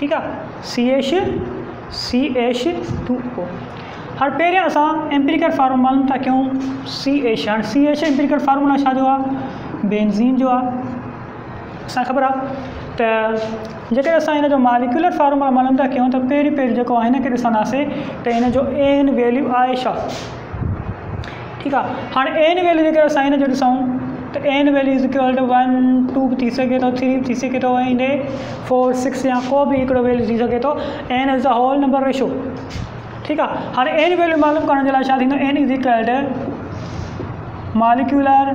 ठीकु आहे C H C H two O. हाणे पहिरियों असां एम्पिरिकल फार्मूला मालूम था कयूं? सी एच हाणे सी एच एम्पिरिकल फार्मूला छा जो आहे ख़बर आहे त जेकॾहिं असां हिन जो मालिकुलर फार्मूला मालूम था कयूं? त पहिरीं पहिरीं जेको आहे हिन एन वैल्यू आहे छा। ठीकु आहे एन वैल्यू जेकॾहिं असां हिन जो ॾिसूं N value is equal to one two थी सघे थो थ्री थी सघे थो ऐं इन फोर सिक्स या को बि हिकिड़ो वैल्यू थी सघे थो N is the whole number ratio ठीकु आहे हाणे एन वैल्यू मालूम करण जे लाइ N is equal to molecular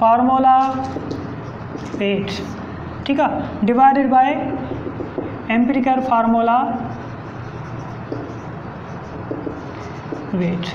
formula weight ठीकु आहे divided by empirical formula weight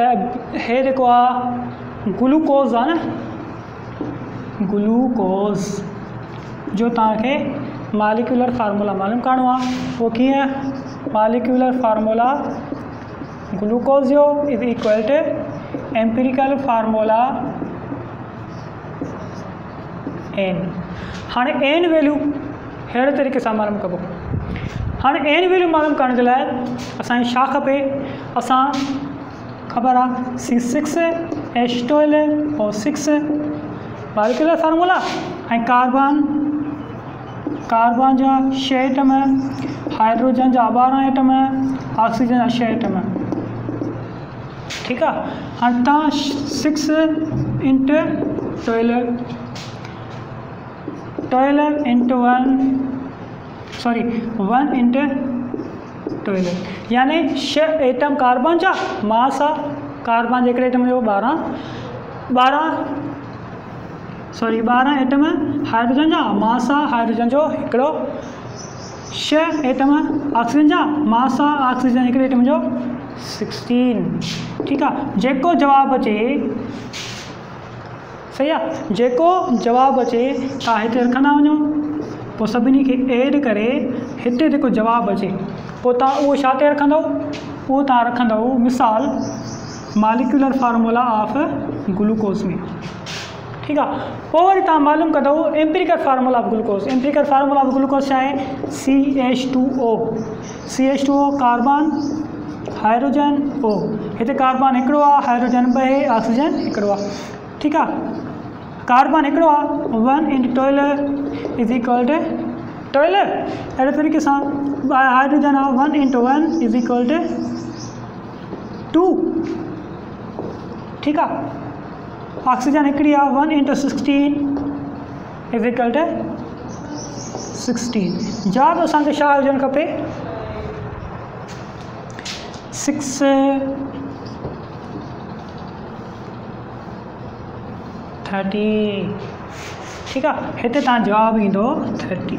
हे जेको आहे ग्लूकोज़ आहे न? ग्लूकोज़ जो तव्हांखे मालिक्यूलर फार्मूला मालूम करिणो आहे उहो कीअं मालिक्यूलर फार्मूला ग्लूकोज़ जो is equal to empirical formula n हाणे एन वैल्यू अहिड़े तरीक़े सां मालूम कबो। हाणे एन वैल्यू मालूम करण जे लाइ असांखे छा खपे असां ख़बर C six H twelve O six molecular formula carbon carbon जा छह एटम हाइड्रोजन जा ॿारहं एटम ऑक्सीजन जा छह ठीकु आहे हाणे six into twelve twelve into one sorry one into यानी छह एटम कार्बन जा मास कार्बन जे हिकिड़े एटम जो ॿारहं ॿारहं सॉरी ॿारहं एटम हाइड्रोजन जा मास हाइड्रोजन जो हिकिड़ो। छह एटम ऑक्सीजन जा मास ऑक्सीजन हिकिड़े एटम जो सिक्सटीन। ठीकु आहे जेको जवाबु अचे, सही आहे जेको जवाबु अचे तव्हां हिते रखंदा वञो। पोइ सभिनी खे एड करे जवाबु अचे। पोइ तव्हां उहो ते रखंदव उहो मिसाल मालिकुलर फार्मूला ऑफ़ ग्लूकोज़ में। ठीकु आहे? पोइ वरी तव्हां मालूम कंदव, empirical formula of glucose. Empirical formula of glucose छा C H two O C H two O carbon, hydrogen O हिते कार्बन हिकिड़ो हाइड्रोजन ॿ ऑक्सीजन हिकिड़ो आहे। ठीकु कार्बन हिकिड़ो one into twelve is equal to twelve अहिड़े तरीक़े सां हाइड्रोजन आहे one into one is equal to two ठीकु आहे ऑक्सीजन आहे one into sixteen is equal to sixteen जवाबु असांखे छा हुजणु खपे सिक्स थर्टी ठीकु आहे हिते तव्हां जवाबु थर्टी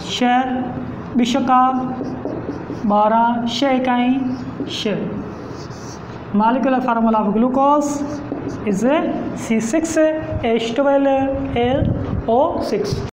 छह का बारह छह इकाई छह molecular formula of glucose is C six H twelve L O six.